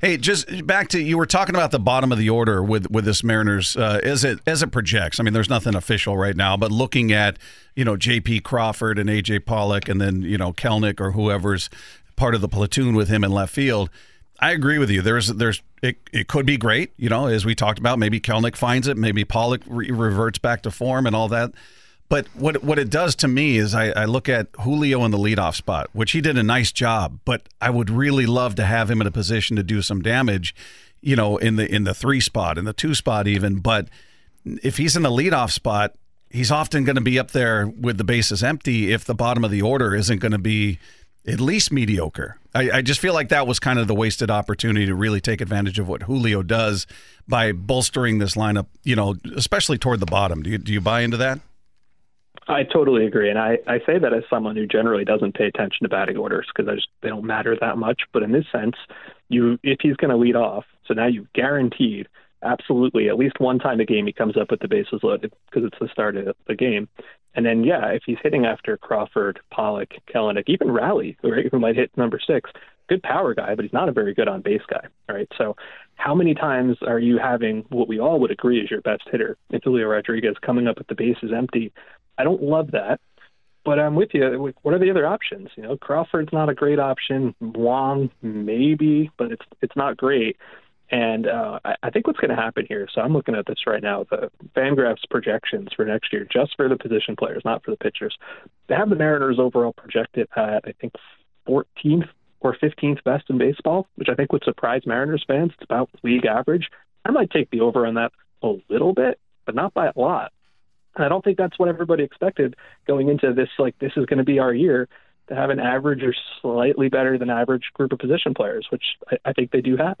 Hey, just back to you were talking about the bottom of the order with with this Mariners uh, as it as it projects. I mean, there's nothing official right now, but looking at you know J.P. Crawford and A.J. Pollock, and then you know Kelenic or whoever's part of the platoon with him in left field. I agree with you. There's there's it, it could be great, you know, as we talked about. Maybe Kelenic finds it, maybe Pollock re- reverts back to form and all that. But what what it does to me is I, I, look at Julio in the leadoff spot, which he did a nice job, but I would really love to have him in a position to do some damage, you know, in the in the three spot, in the two spot even. But if he's in the leadoff spot, he's often going to be up there with the bases empty if the bottom of the order isn't going to be at least mediocre. I, I, just feel like that was kind of the wasted opportunity to really take advantage of what Julio does by bolstering this lineup, you know, especially toward the bottom. Do you, do you buy into that? I totally agree, and I, I say that as someone who generally doesn't pay attention to batting orders because they don't matter that much. But in this sense, you if he's going to lead off, so now you've guaranteed absolutely at least one time a game he comes up with the bases loaded because it's the start of the game. And then yeah, if he's hitting after Crawford, Pollock, Kelenic, even Raleigh, right, who might hit number six, good power guy, but he's not a very good on base guy. Right. So how many times are you having what we all would agree is your best hitter, Julio Rodriguez, coming up with the bases empty I don't love that, but I'm with you. What are the other options? You know, Crawford's not a great option. Wong maybe, but it's it's not great. And uh, I, I think what's going to happen here. So I'm looking at this right now. The Fangraphs projections for next year, just for the position players, not for the pitchers. They have the Mariners overall projected at I think 14th or 15th best in baseball, which I think would surprise Mariners fans. It's about league average. I might take the over on that a little bit, but not by a lot. And I don't think that's what everybody expected going into this. Like, this is going to be our year to have an average or slightly better than average group of position players, which I, I think they do have.